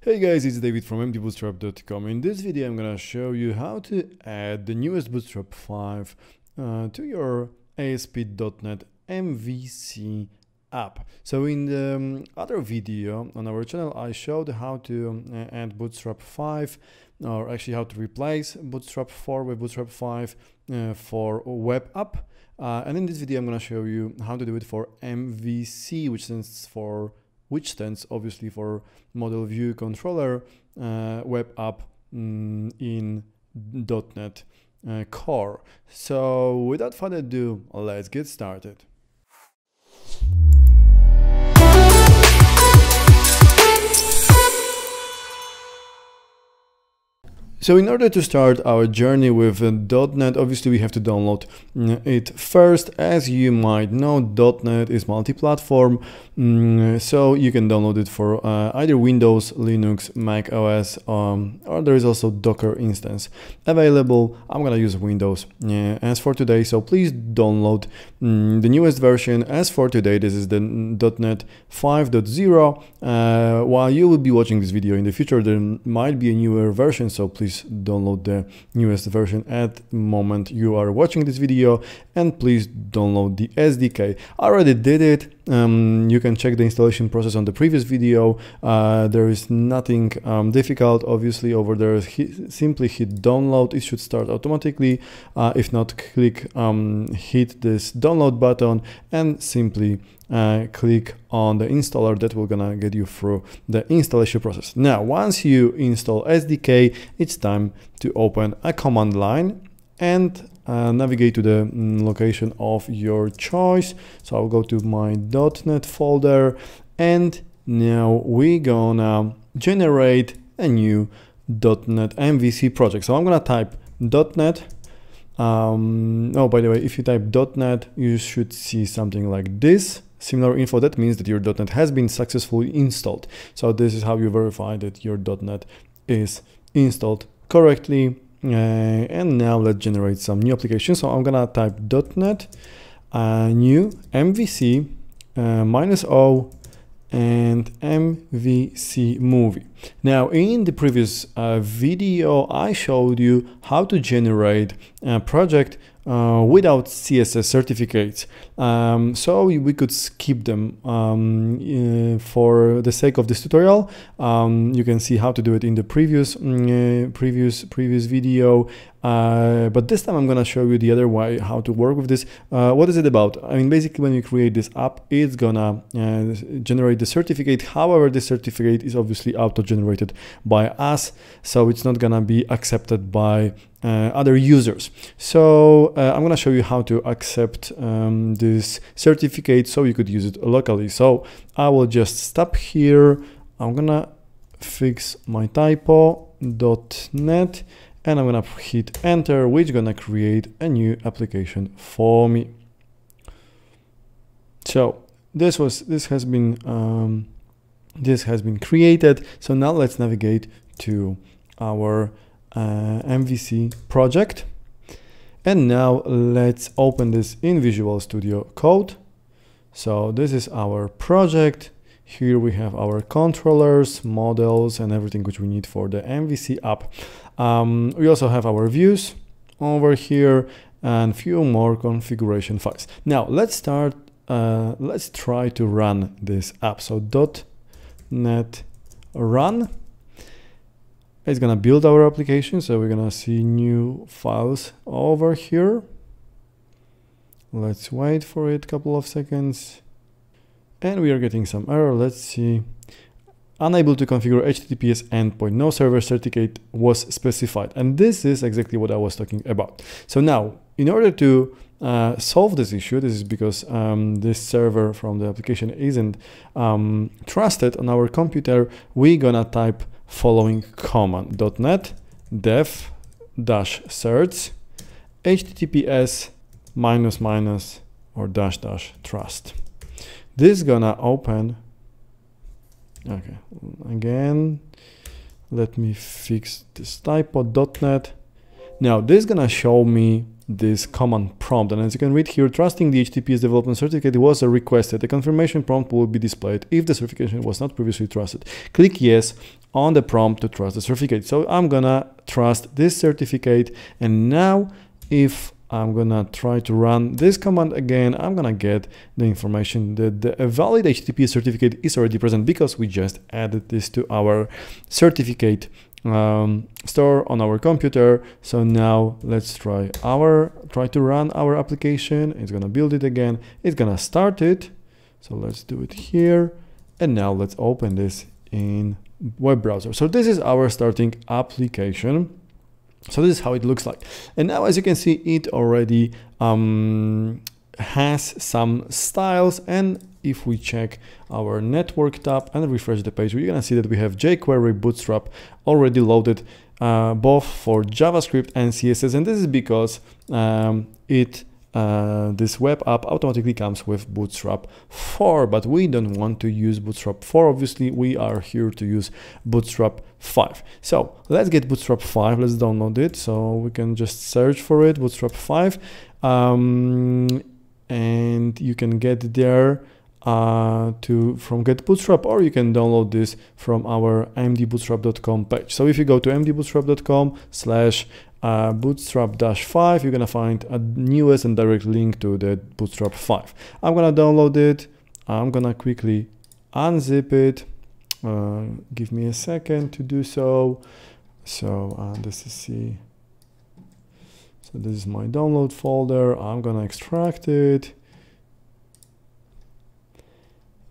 Hey guys, it's David from mdbootstrap.com. In this video I'm gonna show you how to add the newest Bootstrap 5 uh, to your ASP.NET MVC app. So in the um, other video on our channel I showed how to um, add Bootstrap 5 or actually how to replace Bootstrap 4 with Bootstrap 5 uh, for web app. Uh, and in this video I'm gonna show you how to do it for MVC which stands for which stands obviously for Model View Controller uh, web app mm, in .NET uh, Core. So without further ado, let's get started. So in order to start our journey with uh, .NET, obviously we have to download mm, it first. As you might know, .NET is multi-platform, mm, so you can download it for uh, either Windows, Linux, Mac OS, um, or there is also Docker instance available. I'm gonna use Windows as for today, so please download mm, the newest version. As for today, this is the .NET 5.0. Uh, while you will be watching this video in the future, there might be a newer version, so please please download the newest version at the moment you are watching this video and please download the SDK. I already did it. Um, you can check the installation process on the previous video. Uh, there is nothing um, difficult obviously over there. Hit, simply hit download. It should start automatically. Uh, if not, click um, hit this download button and simply uh, click on the installer that will gonna get you through the installation process. Now, once you install SDK, it's time to open a command line and uh, navigate to the mm, location of your choice. So I'll go to my .NET folder and now we're gonna generate a new .NET MVC project. So I'm gonna type .NET um, oh, by the way, if you type .NET, you should see something like this similar info, that means that your .NET has been successfully installed. So this is how you verify that your .NET is installed correctly. Uh, and now let's generate some new application. So I'm gonna type .NET uh, new MVC uh, minus O and MVC movie. Now in the previous uh, video I showed you how to generate a project uh, without CSS certificates. Um, so we could skip them um, uh, for the sake of this tutorial. Um, you can see how to do it in the previous mm, uh, previous previous video. Uh, but this time I'm gonna show you the other way how to work with this. Uh, what is it about? I mean, basically when you create this app, it's gonna uh, generate the certificate. However, the certificate is obviously auto-generated by us, so it's not gonna be accepted by uh, other users. So uh, I'm gonna show you how to accept um, this certificate so you could use it locally. So I will just stop here. I'm gonna fix my typo.net and I'm gonna hit enter, which gonna create a new application for me. So this was this has been um, this has been created. So now let's navigate to our uh, MVC project. And now let's open this in Visual Studio Code. So this is our project. Here we have our controllers, models, and everything which we need for the MVC app. Um, we also have our views over here and few more configuration files. Now let's start, uh, let's try to run this app. So dot .NET run it's gonna build our application so we're gonna see new files over here. Let's wait for it a couple of seconds. And we are getting some error let's see. Unable to configure https endpoint no server certificate was specified. And this is exactly what i was talking about. So now in order to uh, solve this issue this is because um, this server from the application isn't um, trusted on our computer we're gonna type following command .NET dev dash certs https minus minus or dash dash trust. This is gonna open. Okay, again, let me fix this typo .NET Now this is gonna show me this command prompt. And as you can read here trusting the https development certificate was requested. A confirmation prompt will be displayed if the certification was not previously trusted. Click yes on the prompt to trust the certificate. So i'm gonna trust this certificate and now if I'm gonna try to run this command again. I'm gonna get the information that the valid HTTPS certificate is already present because we just added this to our certificate um, store on our computer. So now let's try our try to run our application. It's gonna build it again. It's gonna start it. So let's do it here. And now let's open this in web browser. So this is our starting application. So this is how it looks like. And now as you can see, it already um, has some styles and if we check our network tab and refresh the page, we're gonna see that we have jQuery Bootstrap already loaded uh, both for JavaScript and CSS. And this is because um, it uh, this web app automatically comes with Bootstrap 4, but we don't want to use Bootstrap 4. Obviously, we are here to use Bootstrap 5. So let's get Bootstrap 5. Let's download it. So we can just search for it, Bootstrap 5. Um, and you can get there uh, to from get bootstrap or you can download this from our mdbootstrap.com page. So if you go to mdbootstrap.com slash uh, bootstrap-5 you're gonna find a newest and direct link to the bootstrap 5 i'm gonna download it. I'm gonna quickly unzip it. Uh, give me a second to do so. So uh, this is c so this is my download folder. I'm gonna extract it.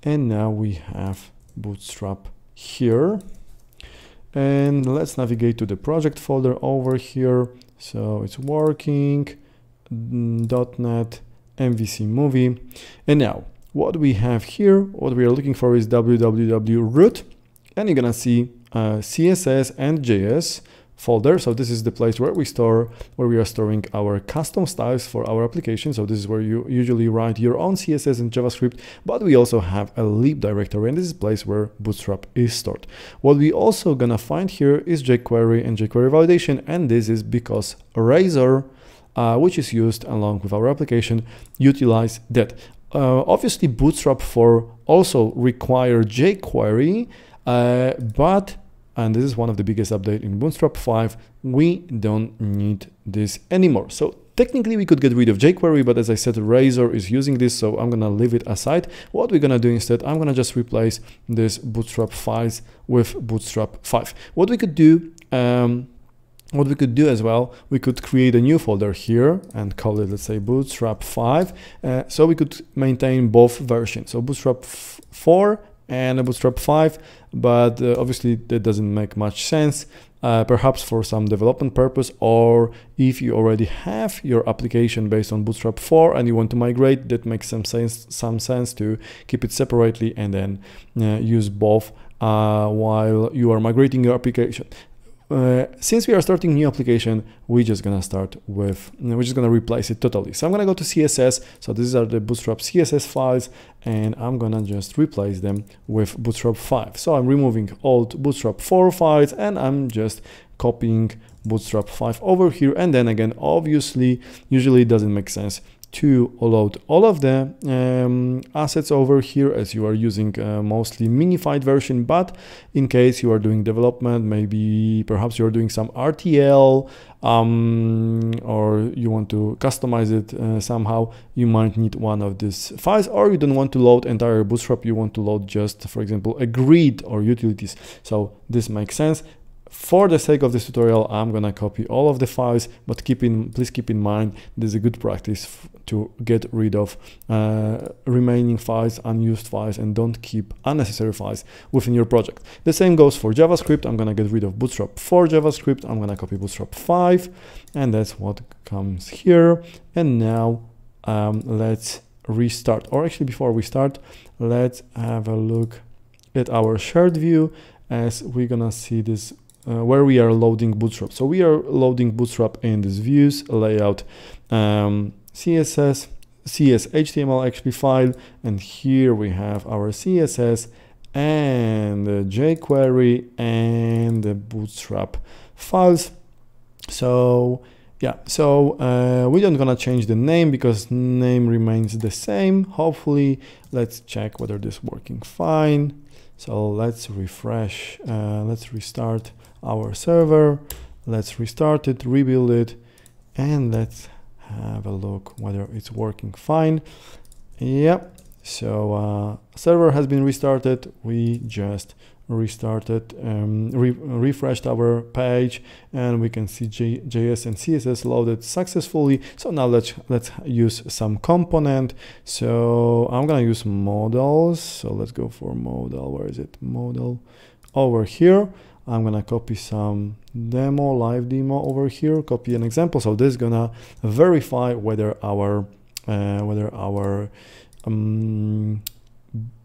And now we have bootstrap here. And let's navigate to the project folder over here. So it's working .NET MVC movie. And now what we have here what we are looking for is www root. And you're gonna see uh, CSS and JS folder. So this is the place where we store, where we are storing our custom styles for our application. So this is where you usually write your own CSS and JavaScript, but we also have a lib directory and this is place where Bootstrap is stored. What we also gonna find here is jQuery and jQuery validation. And this is because Razor, uh, which is used along with our application, utilize that. Uh, obviously Bootstrap 4 also require jQuery, uh, but and this is one of the biggest update in Bootstrap 5, we don't need this anymore. So technically we could get rid of jQuery, but as I said, Razor is using this, so I'm gonna leave it aside. What we're gonna do instead, I'm gonna just replace this Bootstrap files with Bootstrap 5. What we could do, um, what we could do as well, we could create a new folder here and call it, let's say, Bootstrap 5. Uh, so we could maintain both versions. So Bootstrap 4 and a Bootstrap 5, but uh, obviously that doesn't make much sense. Uh, perhaps for some development purpose or if you already have your application based on Bootstrap 4 and you want to migrate, that makes some sense, some sense to keep it separately and then uh, use both uh, while you are migrating your application. Uh, since we are starting new application, we're just gonna start with, we're just gonna replace it totally. So I'm gonna go to CSS. So these are the Bootstrap CSS files, and I'm gonna just replace them with Bootstrap 5. So I'm removing old Bootstrap 4 files, and I'm just copying Bootstrap 5 over here. And then again, obviously, usually it doesn't make sense to load all of the um, assets over here as you are using uh, mostly minified version but in case you are doing development maybe perhaps you're doing some RTL um, or you want to customize it uh, somehow you might need one of these files or you don't want to load entire bootstrap you want to load just for example a grid or utilities. So this makes sense for the sake of this tutorial, I'm gonna copy all of the files, but keep in, please keep in mind, this is a good practice to get rid of uh, remaining files, unused files, and don't keep unnecessary files within your project. The same goes for JavaScript. I'm gonna get rid of Bootstrap 4 JavaScript. I'm gonna copy Bootstrap 5, and that's what comes here. And now um, let's restart. Or actually, before we start, let's have a look at our shared view as we're gonna see this uh, where we are loading Bootstrap. So we are loading Bootstrap in this views layout um, CSS, CS HTML XP file, and here we have our CSS and the jQuery and the Bootstrap files. So yeah so uh, we don't gonna change the name because name remains the same hopefully let's check whether this working fine so let's refresh uh, let's restart our server let's restart it rebuild it and let's have a look whether it's working fine yeah so uh, server has been restarted we just restarted, um, re refreshed our page, and we can see J JS and CSS loaded successfully. So now let's let's use some component. So I'm gonna use modals. So let's go for modal. Where is it? Modal over here. I'm gonna copy some demo, live demo over here. Copy an example. So this is gonna verify whether our uh, whether our um,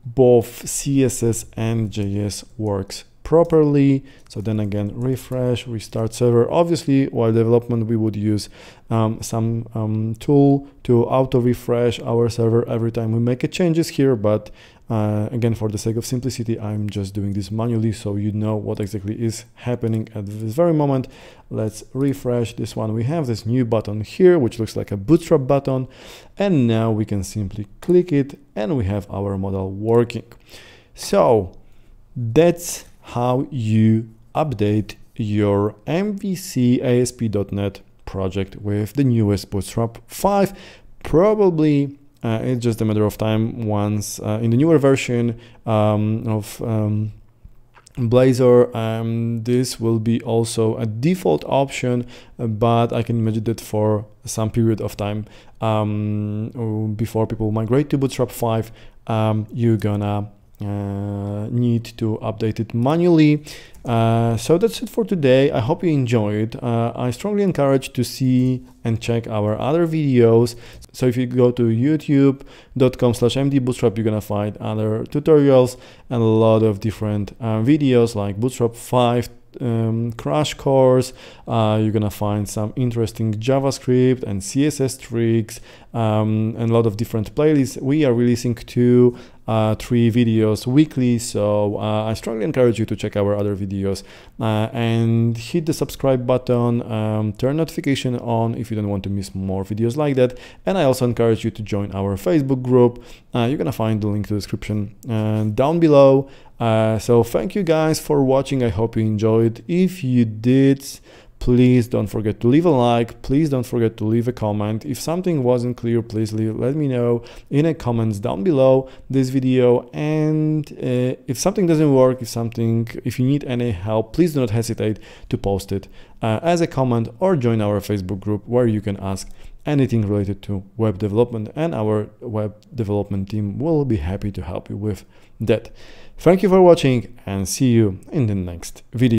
both CSS and JS works properly. So then again, refresh, restart server. Obviously, while development, we would use um, some um, tool to auto refresh our server every time we make a changes here. But uh, again, for the sake of simplicity, I'm just doing this manually so you know what exactly is happening at this very moment. Let's refresh this one. We have this new button here, which looks like a bootstrap button. And now we can simply click it and we have our modal working. So that's how you update your MVC ASP.NET project with the newest Bootstrap 5. Probably uh, it's just a matter of time once uh, in the newer version um, of um, Blazor, um, this will be also a default option, but I can imagine that for some period of time um, before people migrate to Bootstrap 5, um, you're gonna uh, need to update it manually. Uh, so that's it for today. I hope you enjoyed. Uh, I strongly encourage to see and check our other videos. So if you go to youtube.com slash mdbootstrap, you're gonna find other tutorials and a lot of different uh, videos like Bootstrap 5 um, crash course. Uh, you're gonna find some interesting JavaScript and CSS tricks um, and a lot of different playlists. We are releasing two, uh, three videos weekly, so uh, I strongly encourage you to check our other videos uh, and hit the subscribe button, um, turn notification on if you don't want to miss more videos like that. And I also encourage you to join our Facebook group. Uh, you're gonna find the link to the description uh, down below. So thank you guys for watching. I hope you enjoyed. If you did, please don't forget to leave a like. Please don't forget to leave a comment. If something wasn't clear, please leave, let me know in the comments down below this video. And uh, if something doesn't work, if something, if you need any help, please do not hesitate to post it uh, as a comment or join our Facebook group where you can ask anything related to web development and our web development team will be happy to help you with that. Thank you for watching and see you in the next video.